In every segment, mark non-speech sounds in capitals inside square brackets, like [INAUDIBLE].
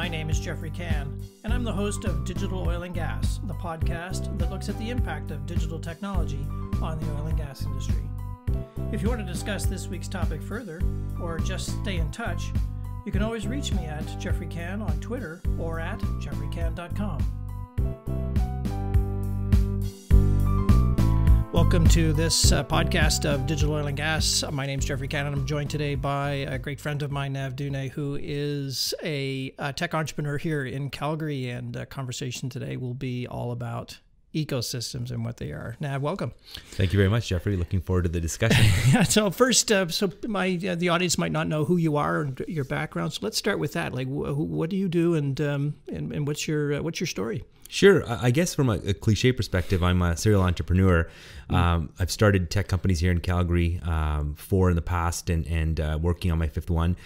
My name is Geoffrey Cann, and I'm the host of Digital Oil and Gas, the podcast that looks at the impact of digital technology on the oil and gas industry. If you want to discuss this week's topic further, or just stay in touch, you can always reach me at Geoffrey Cann on Twitter or at geoffreycann.com. Welcome to this uh, podcast of Digital Oil and Gas. My name is Geoffrey Cannon. I'm joined today by a great friend of mine, Nav Dhunay, who is a, a tech entrepreneur here in Calgary. And a conversation today will be all about ecosystems and what they are. Nav, welcome. Thank you very much, Geoffrey. Looking forward to the discussion. [LAUGHS] yeah, so first, uh, so my uh, the audience might not know who you are and your background. So let's start with that. Like, wh- what do you do, and um, and, and what's your uh, what's your story? Sure. I guess from a, a, cliche perspective, I'm a serial entrepreneur. Mm. Um, I've started tech companies here in Calgary, um, four in the past, and and uh, working on my fifth one.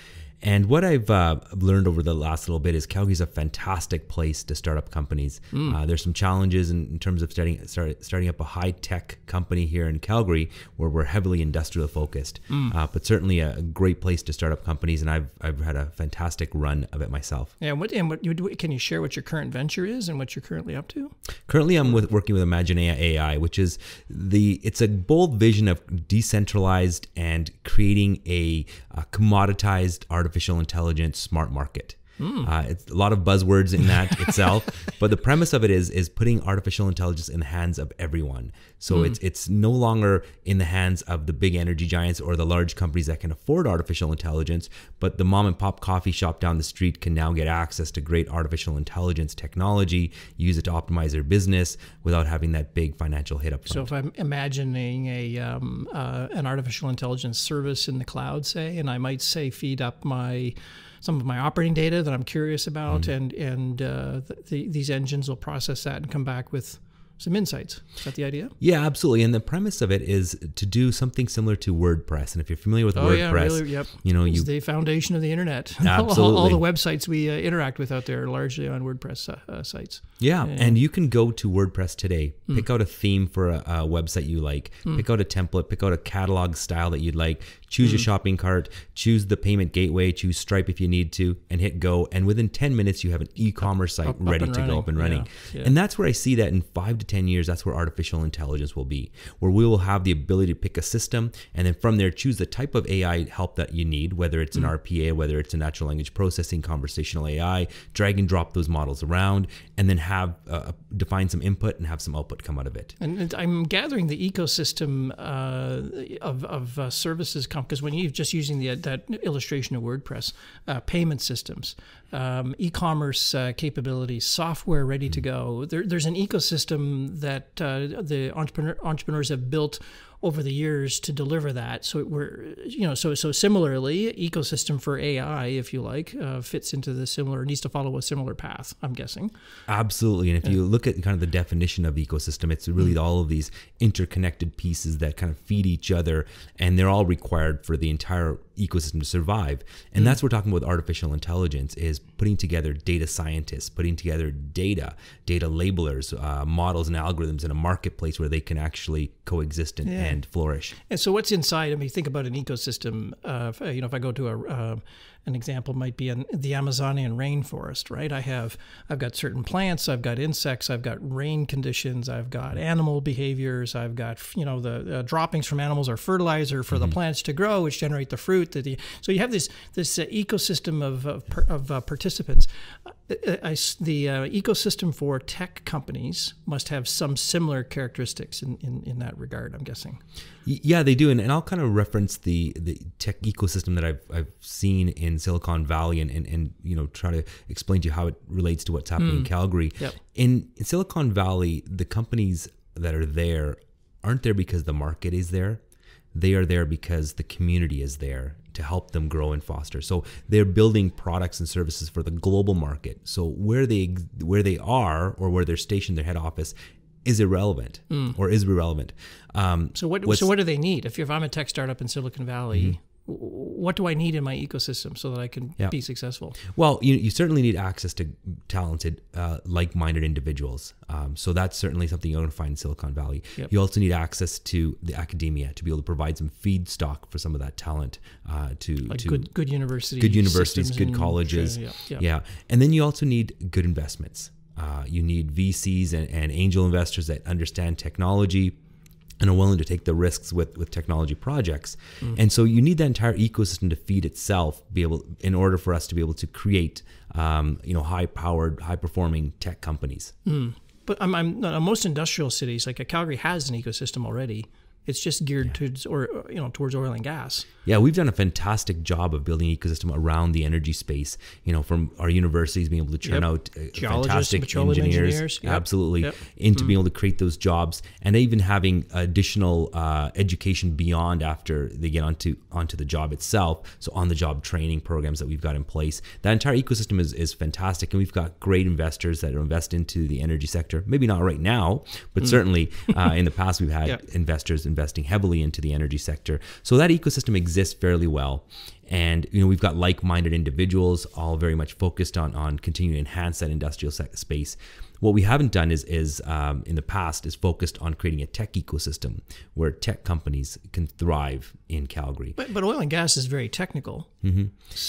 And what I've uh, learned over the last little bit is Calgary's a fantastic place to start up companies. Mm. Uh, there's some challenges in, in, terms of starting start, starting up a high tech company here in Calgary, where we're heavily industrial focused. Mm. Uh, but certainly a great place to start up companies, and I've I've had a fantastic run of it myself. Yeah. What and what you can you share what your current venture is and what you're currently up to? Currently, I'm with, working with Imaginea AI, which is the it's a bold vision of decentralized and creating a, a commoditized artificial artificial intelligence smart market. Mm. Uh, it's a lot of buzzwords in that [LAUGHS] itself, but the premise of it is is putting artificial intelligence in the hands of everyone. So mm. it's it's no longer in the hands of the big energy giants or the large companies that can afford artificial intelligence, but the mom and pop coffee shop down the street can now get access to great artificial intelligence technology, use it to optimize their business without having that big financial hit up front. So if I'm imagining a um, uh, an artificial intelligence service in the cloud, say, and I might say feed up my some of my operating data that I'm curious about, mm. and and uh, the, these engines will process that and come back with some insights. Is that the idea? Yeah, absolutely. And the premise of it is to do something similar to WordPress. And if you're familiar with oh, WordPress, yeah, really, yep. you know, it's you the foundation of the internet. Absolutely. [LAUGHS] all, all, the websites we uh, interact with out there are largely on WordPress uh, uh, sites. Yeah, and, and, you can go to WordPress today, mm. pick out a theme for a, a website you like, mm. pick out a template, pick out a catalog style that you'd like, choose mm. your shopping cart, choose the payment gateway, choose Stripe if you need to, and hit go. And within 10 minutes, you have an e-commerce site up, ready to running. go up and running. Yeah, yeah. And that's where I see that in five to 10 years, that's where artificial intelligence will be, where we will have the ability to pick a system and then from there choose the type of AI help that you need, whether it's an mm. RPA, whether it's a natural language processing, conversational AI, drag and drop those models around, and then have uh, define some input and have some output come out of it. And, and I'm gathering the ecosystem uh, of, of uh, services because when you're just using the, that illustration of WordPress, uh, payment systems, um, e-commerce uh, capabilities, software ready to go. There, there's an ecosystem that uh, the entrepreneur, entrepreneurs have built over the years to deliver that. So we're, you know, so so similarly, ecosystem for AI, if you like, uh, fits into the similar needs to follow a similar path. I'm guessing. Absolutely, and if you look at kind of the definition of ecosystem, it's really mm-hmm. all of these interconnected pieces that kind of feed each other, and they're all required for the entire ecosystem to survive. And mm. that's what we're talking about with artificial intelligence is putting together data scientists, putting together data, data labelers, uh, models and algorithms in a marketplace where they can actually coexist and, yeah. and flourish. And so what's inside, I mean, think about an ecosystem, uh, you know, if I go to a, uh, an example might be in the Amazonian rainforest, right? I have I've got certain plants, I've got insects, I've got rain conditions, I've got animal behaviors, I've got you know the uh, droppings from animals are fertilizer for mm-hmm. the plants to grow, which generate the fruit. That the, so you have this this uh, ecosystem of of, of uh, participants. Uh, I, the uh, ecosystem for tech companies must have some similar characteristics in, in, in that regard. I'm guessing. Yeah, they do, and, and I'll kind of reference the the tech ecosystem that I've I've seen in Silicon Valley, and and, and you know try to explain to you how it relates to what's happening mm. in Calgary. Yep. In, in Silicon Valley, the companies that are there aren't there because the market is there. They are there because the community is there to help them grow and foster. So they're building products and services for the global market. So where they where they are or where they're stationed, their head office is irrelevant mm. or is irrelevant. Um, so what so what do they need? If, if I'm a tech startup in Silicon Valley, mm-hmm. What do I need in my ecosystem so that I can Yeah. be successful? Well, you, you certainly need access to talented, uh, like-minded individuals. Um, so that's certainly something you're going to find in Silicon Valley. Yep. You also need access to the academia to be able to provide some feedstock for some of that talent. Uh, to Like to good good university, good universities, good colleges. Yeah, yeah. Yeah. And then you also need good investments. Uh, you need VCs and, and angel investors that understand technology and are willing to take the risks with, with technology projects. Mm. And so you need that entire ecosystem to feed itself, be able in order for us to be able to create um, you know high powered, high performing tech companies. But I'm, I'm most industrial cities like uh, Calgary has an ecosystem already. It's just geared towards or you know towards oil and gas. Yeah, we've done a fantastic job of building an ecosystem around the energy space. You know, from our universities being able to churn Yep. out uh, Geologists, fantastic engineers, engineers. Yep. absolutely, Yep. into being able to create those jobs, and even having additional uh, education beyond after they get onto onto the job itself. So on the job training programs that we've got in place, that entire ecosystem is is fantastic, and we've got great investors that invest into the energy sector. Maybe not right now, but certainly uh, in the [LAUGHS] past we've had investors investing heavily into the energy sector. So that ecosystem exists fairly well. And you know we've got like-minded individuals, all very much focused on on continuing to enhance that industrial se- space. What we haven't done is is um, in the past is focused on creating a tech ecosystem where tech companies can thrive in Calgary. But but oil and gas is very technical. Mm-hmm.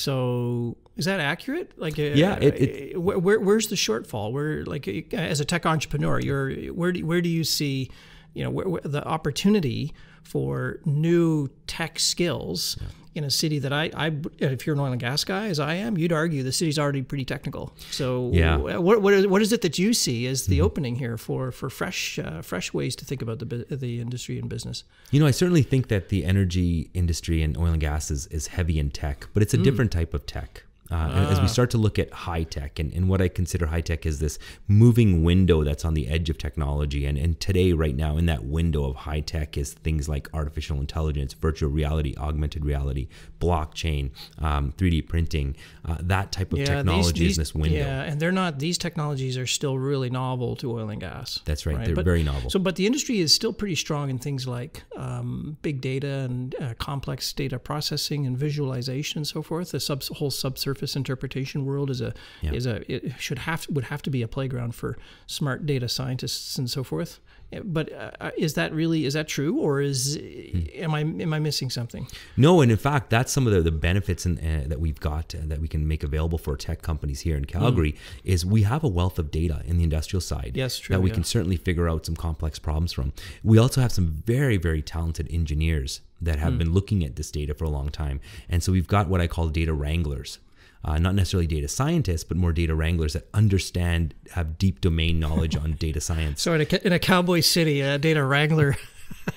So is that accurate? Like, uh, Yeah, it- uh, where, where where's the shortfall? Where like uh, as a tech entrepreneur, you're where do where do you see, you know, where, where the opportunity for new tech skills? In a city that I, I, if you're an oil and gas guy, as I am, you'd argue the city's already pretty technical. So, Yeah. What, what, is, what is it that you see as the opening here for for fresh uh, fresh ways to think about the the industry and business? You know, I certainly think that the energy industry and oil and gas is, is heavy in tech, but it's a different type of tech. Uh, As we start to look at high tech, and, and what I consider high tech is this moving window that's on the edge of technology. And, and today, right now, in that window of high tech is things like artificial intelligence, virtual reality, augmented reality, blockchain, um, 3D printing, uh, that type of technology is in this window. Yeah, and they're not; these technologies are still really novel to oil and gas. That's right. They're But- very novel. So, but the industry is still pretty strong in things like um, big data and uh, complex data processing and visualization and so forth. The sub, whole subsurface interpretation world is a is a it should have would have to be a playground for smart data scientists and so forth. But uh, is that really is that true, or is Hmm. am I am I missing something? No, and in fact, that's some of the, the benefits in, uh, that we've got uh, that we can make available for tech companies here in Calgary. Is we have a wealth of data in the industrial side. Mm. Yes, true, That we yeah. can certainly figure out some complex problems from. We also have some very very talented engineers that Mm. have been looking at this data for a long time, and so we've got what I call data wranglers. Uh, not necessarily data scientists, but more data wranglers that understand, have deep domain knowledge on data science. So in a, in a cowboy city, a data wrangler.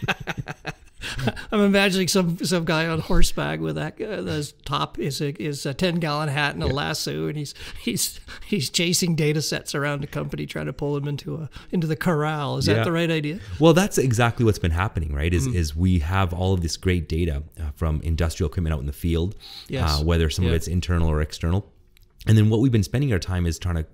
[LAUGHS] [LAUGHS] I'm imagining some some guy on horseback with that uh, his top is a is a ten gallon hat and a lasso, and he's he's he's chasing data sets around the company, trying to pull them into a into the corral. Is Yeah. that the right idea? Well, that's exactly what's been happening, right? Mm. Is is we have all of this great data uh, from industrial equipment out in the field, Yes. uh, whether some of it's internal or external, and then what we've been spending our time is trying to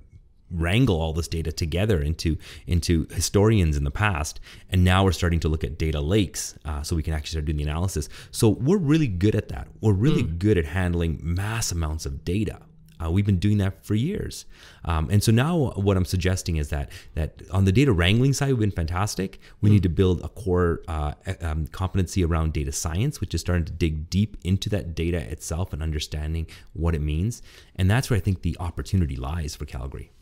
wrangle all this data together into into historians in the past. And now we're starting to look at data lakes uh, so we can actually start doing the analysis. So we're really good at that. We're really Mm. good at handling mass amounts of data. Uh, we've been doing that for years, um, and so now what I'm suggesting is that that on the data wrangling side, we've been fantastic. We need to build a core uh, um, competency around data science, which is starting to dig deep into that data itself and understanding what it means. And that's where I think the opportunity lies for Calgary.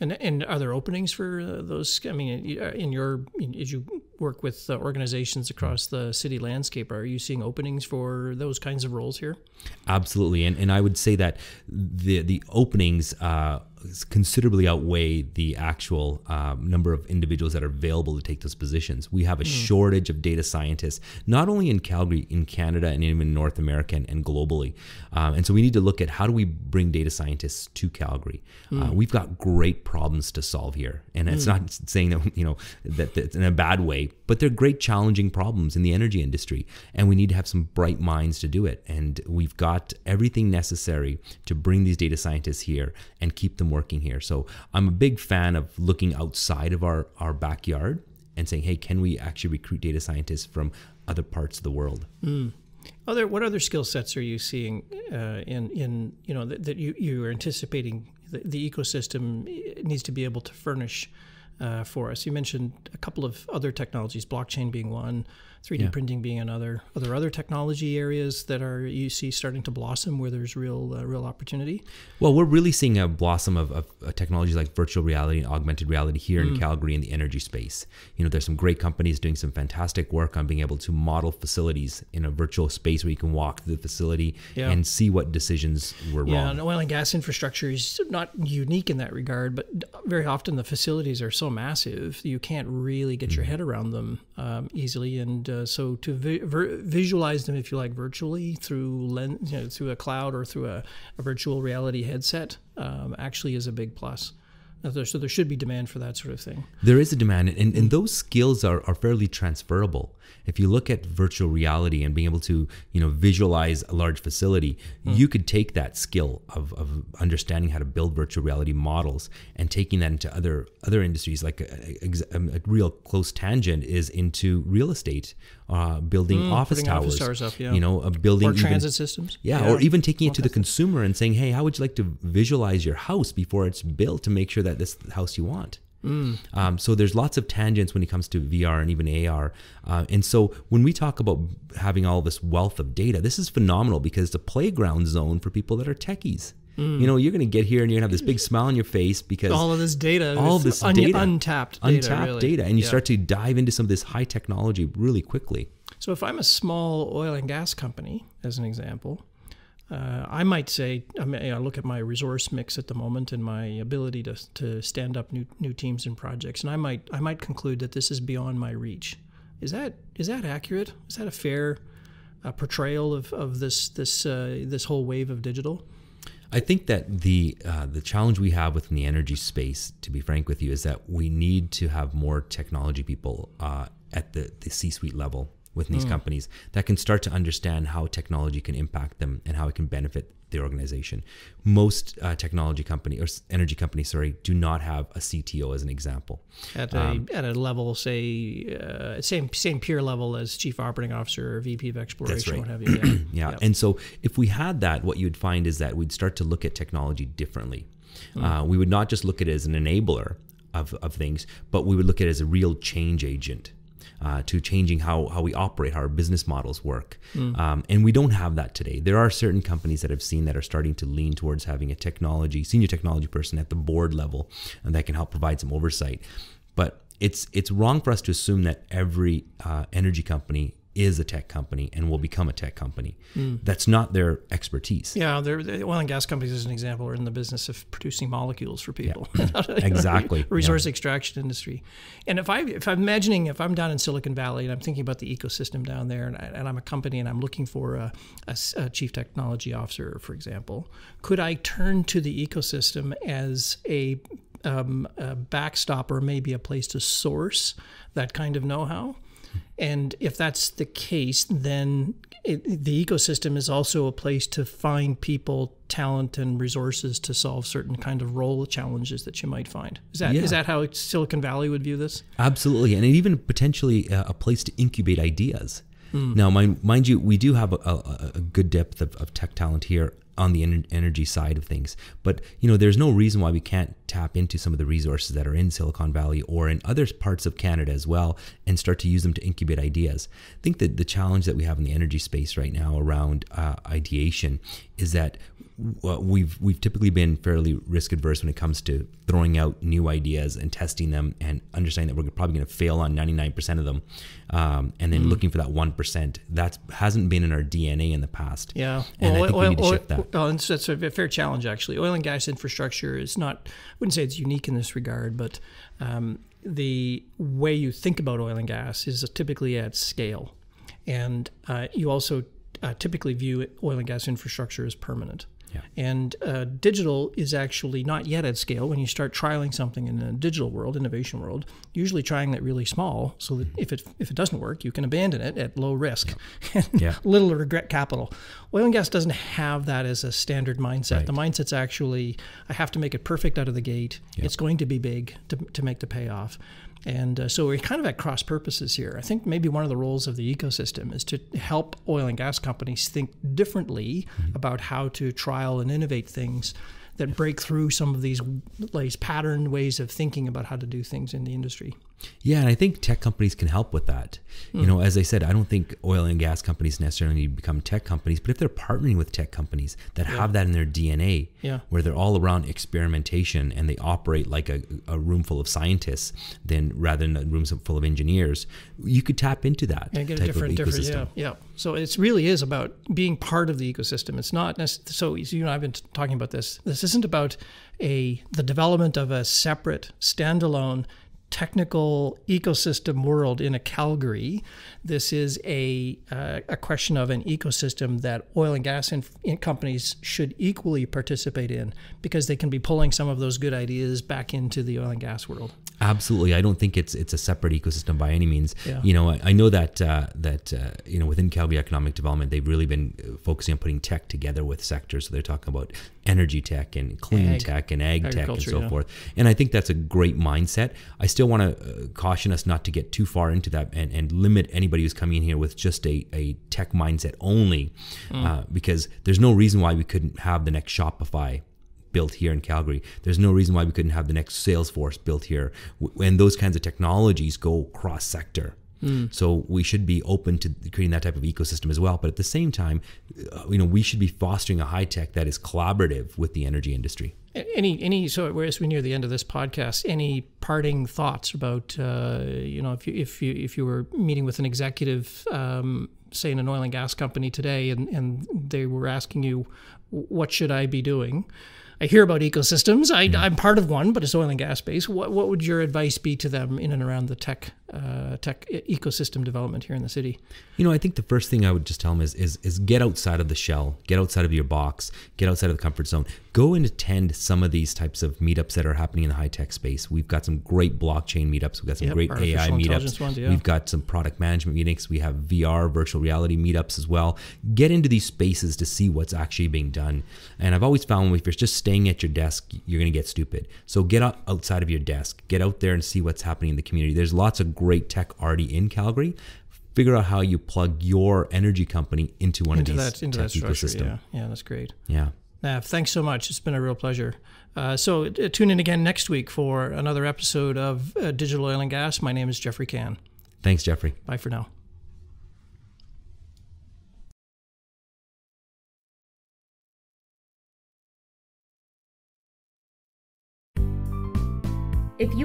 And and are there openings for uh, those? I mean, in your as you work with uh, organizations across the city landscape, are you seeing openings for those kinds of roles here? Absolutely, and and I would say that the the openings uh, considerably outweigh the actual um, number of individuals that are available to take those positions. We have a shortage of data scientists, not only in Calgary, in Canada, and even North America and, and globally. Um, and so we need to look at how do we bring data scientists to Calgary. Uh, we've got great problems to solve here, and it's not saying that you know that that's in a bad way, but they're great challenging problems in the energy industry, and we need to have some bright minds to do it. And we've got everything necessary to bring these data scientists here and keep them working here. So I'm a big fan of looking outside of our our backyard and saying, hey, can we actually recruit data scientists from other parts of the world? Other what other skill sets are you seeing uh, in in you know that, that you you are anticipating the, the ecosystem needs to be able to furnish uh, for us? You mentioned a couple of other technologies, blockchain being one, 3D yeah. printing being another. Are there other technology areas that are you see starting to blossom where there's real uh, real opportunity? Well, we're really seeing a blossom of, of uh, technologies like virtual reality and augmented reality here mm. in Calgary in the energy space. You know, there's some great companies doing some fantastic work on being able to model facilities in a virtual space where you can walk through the facility yeah. and see what decisions were yeah, wrong. Yeah, and oil and gas infrastructure is not unique in that regard, but very often the facilities are so massive you can't really get mm. your head around them um, easily and uh, so to vi- visualize them, if you like, virtually through lens, you know, through a cloud or through a, a virtual reality headset, um, actually is a big plus. So there should be demand for that sort of thing. There is a demand, and, and those skills are, are fairly transferable. If you look at virtual reality and being able to, you know, visualize a large facility, mm. you could take that skill of, of understanding how to build virtual reality models and taking that into other other industries. Like a, a, a real close tangent is into real estate, uh, building mm, office towers, office up, yeah. you know, a building or transit systems, yeah, yeah, or even taking it to the consumer and saying, hey, how would you like to visualize your house before it's built to make sure that this house you want. Mm. Um, so there's lots of tangents when it comes to VR and even AR. Uh, and so when we talk about having all this wealth of data, this is phenomenal because it's a playground zone for people that are techies. Mm. You know, you're going to get here and you're going to have this big smile on your face because all of this data, all this un- data, untapped, data, untapped really. data, and you yeah. start to dive into some of this high technology really quickly. So if I'm a small oil and gas company, as an example, uh, I might say, I, mean, I look at my resource mix at the moment and my ability to, to stand up new, new teams and projects, and I might I might conclude that this is beyond my reach. Is that is that accurate? Is that a fair uh, portrayal of, of this this uh, this whole wave of digital? I think that the uh, the challenge we have within the energy space, to be frank with you, is that we need to have more technology people uh, at the, the C-suite level with these mm. companies that can start to understand how technology can impact them and how it can benefit the organization. Most uh, technology company or energy companies, sorry, do not have a CTO as an example. At a, um, at a level, say, uh, same same peer level as chief operating officer or VP of exploration, right. what have you. Yeah. [CLEARS THROAT] yeah. Yep. And so if we had that, what you'd find is that we'd start to look at technology differently. Mm. Uh, we would not just look at it as an enabler of, of things, but we would look at it as a real change agent uh, to changing how, how we operate, how our business models work. Mm. Um, and we don't have that today. There are certain companies that I've seen that are starting to lean towards having a technology, senior technology person at the board level and that can help provide some oversight. But it's it's wrong for us to assume that every uh, energy company is a tech company and will become a tech company. Mm. That's not their expertise. Yeah, the oil and gas companies, as an example, are in the business of producing molecules for people. [LAUGHS] Yeah. exactly. Resource yeah. extraction industry. And if I if I'm imagining if I'm down in Silicon Valley and I'm thinking about the ecosystem down there, and, I, am a company and I'm looking for a, a, a chief technology officer, for example, could I turn to the ecosystem as a um, a backstop or maybe a place to source that kind of know-how. And if that's the case, then it, the ecosystem is also a place to find people, talent, and resources to solve certain kind of role challenges that you might find. Is that yeah. is that how Silicon Valley would view this? Absolutely, and even potentially a place to incubate ideas. Mm. Now, mind, mind you, we do have a, a, a good depth of, of, tech talent here on the energy side of things. But you know, there's no reason why we can't tap into some of the resources that are in Silicon Valley or in other parts of Canada as well, and start to use them to incubate ideas. I think that the challenge that we have in the energy space right now around uh, ideation is that we've we've typically been fairly risk adverse when it comes to throwing out new ideas and testing them and understanding that we're probably going to fail on 99% of them um, and then mm. looking for that 1% that hasn't been in our dna in the past yeah and well, i think we need to shift that well, that's a fair challenge actually. Oil and gas infrastructure is not i wouldn't say it's unique in this regard but um, the way you think about oil and gas is typically at scale. And uh, you also uh, typically view oil and gas infrastructure as permanent yeah. And uh, digital is actually not yet at scale. When you start trialing something in a digital world, innovation world, usually trying that really small, so that if it if it doesn't work, you can abandon it at low risk, [LAUGHS] and yeah. little regret capital. Oil and gas doesn't have that as a standard mindset. Right. The mindset's actually I have to make it perfect out of the gate. Yeah. It's going to be big to to make the payoff. And uh, so we're kind of at cross purposes here. I think maybe one of the roles of the ecosystem is to help oil and gas companies think differently mm-hmm. about how to trial and innovate things that break through some of these like pattern ways of thinking about how to do things in the industry. Yeah, and I think tech companies can help with that. Mm. You hmm. know, as I said, I don't think oil and gas companies necessarily need to become tech companies, but if they're partnering with tech companies that yeah. have that in their DNA, yeah. where they're all around experimentation and they operate like a, a room full of scientists, then rather than a room full of engineers, you could tap into that and get a different, different, yeah, yeah. So it really is about being part of the ecosystem. It's not so you and I've been talking about this. This isn't about a the development of a separate standalone technical ecosystem world in a Calgary. This is a, uh, a question of an ecosystem that oil and gas in, companies should equally participate in because they can be pulling some of those good ideas back into the oil and gas world. Absolutely, I don't think it's it's a separate ecosystem by any means. Yeah. You know, I, I know that uh, that uh, you know within Calgary Economic Development, they've really been uh, focusing on putting tech together with sectors. So they're talking about energy tech and clean ag, tech and ag tech and so yeah. forth. And I think that's a great mindset. I still want to uh, caution us not to get too far into that and, and limit anybody who's coming in here with just a, a tech mindset only, mm. uh, because there's no reason why we couldn't have the next Shopify built here in Calgary. There's no reason why we couldn't have the next Salesforce built here. And those kinds of technologies go cross sector. Mm. So we should be open to creating that type of ecosystem as well. But at the same time, uh, you know, we should be fostering a high tech that is collaborative with the energy industry. Any any so as we near the end of this podcast, any parting thoughts about uh, you know if you if you if you were meeting with an executive, um, say in an oil and gas company today, and and they were asking you, what should I be doing? I hear about ecosystems. I, am part of one, but it's oil and gas based. What, what would your advice be to them in and around the tech uh, tech ecosystem development here in the city? You know, I think the first thing I would just tell them is, is is get outside of the shell, get outside of your box, get outside of the comfort zone. Go and attend some of these types of meetups that are happening in the high tech space. We've got some great blockchain meetups. We've got some yep, great AI meetups. Ones, yeah. We've got some product management meetings. We have VR, virtual reality meetups as well. Get into these spaces to see what's actually being done. And I've always found if you're just staying at your desk, you're going to get stupid. So get out outside of your desk, get out there and see what's happening in the community. There's lots of great tech already in Calgary. Figure out how you plug your energy company into one into of these that, into tech that ecosystem. Yeah, yeah, that's great. Yeah. Nav, thanks so much. It's been a real pleasure. Uh, so uh, tune in again next week for another episode of uh, Digital Oil and Gas. My name is Geoffrey Cann. Thanks, Geoffrey. Bye for now.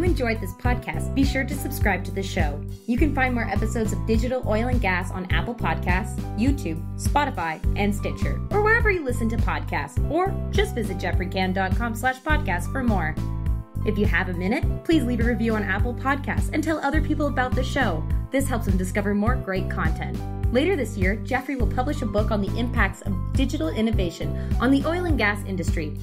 Enjoyed this podcast, be sure to subscribe to the show. You can find more episodes of Digital Oil and Gas on Apple Podcasts, YouTube, Spotify, and Stitcher, or wherever you listen to podcasts, or just visit geoffreycann.com slash podcast for more. If you have a minute, please leave a review on Apple Podcasts and tell other people about the show. This helps them discover more great content. Later this year, Geoffrey will publish a book on the impacts of digital innovation on the oil and gas industry.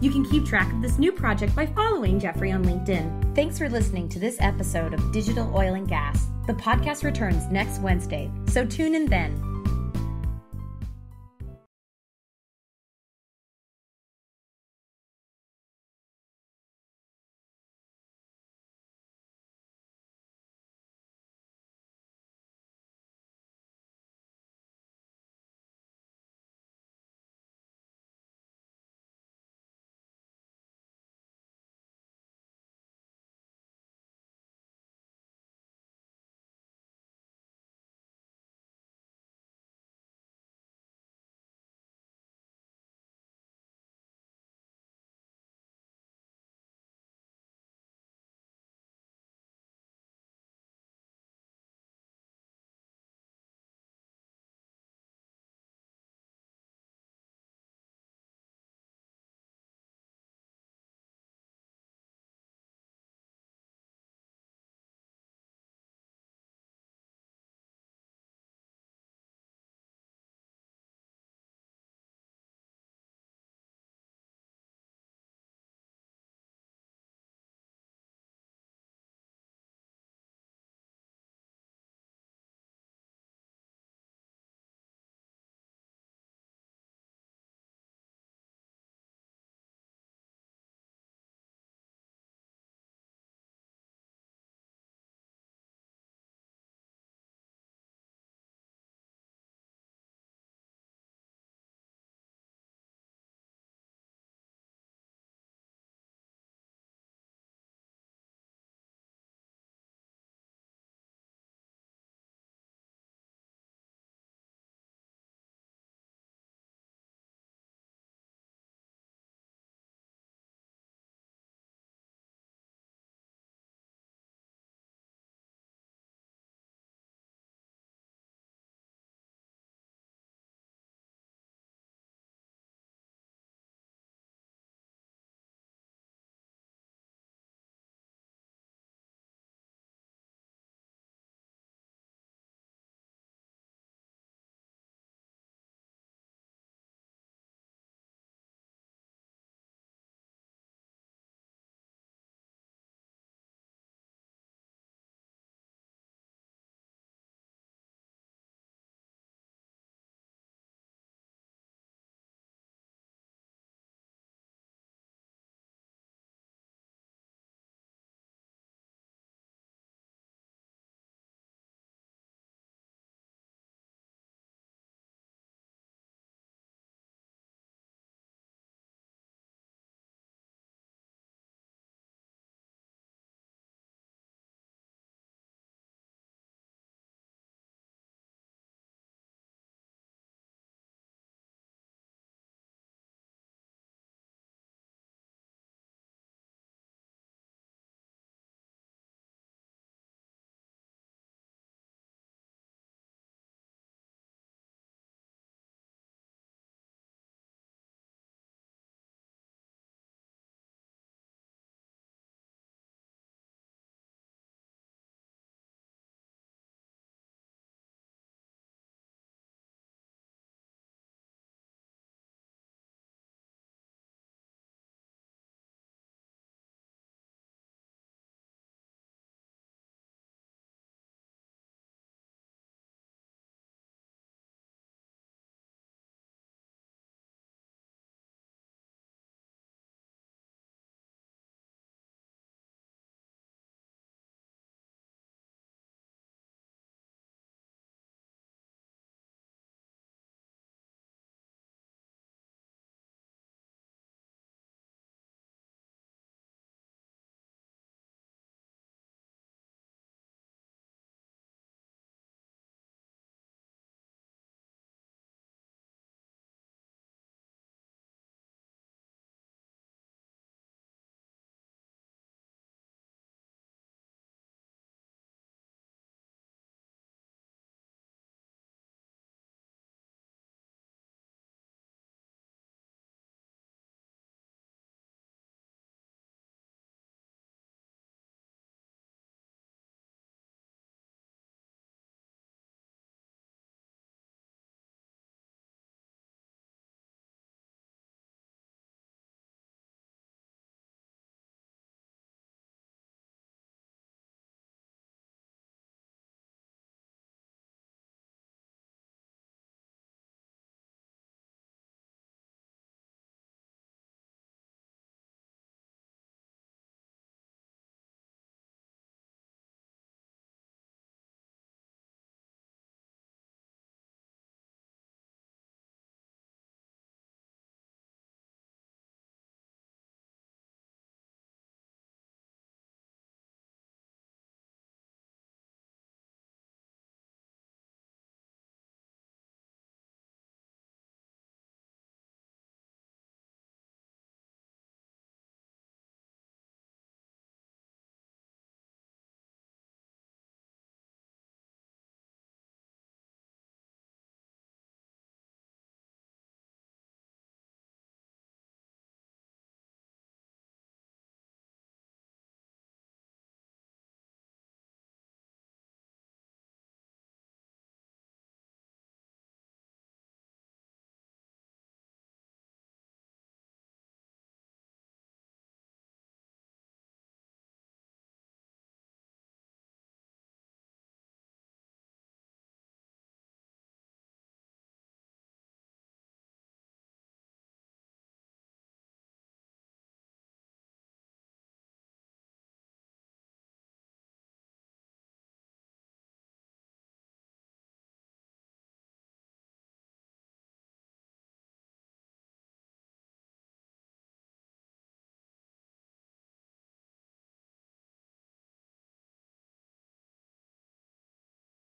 You can keep track of this new project by following Geoffrey on LinkedIn. Thanks for listening to this episode of Digital Oil and Gas. The podcast returns next Wednesday, so tune in then.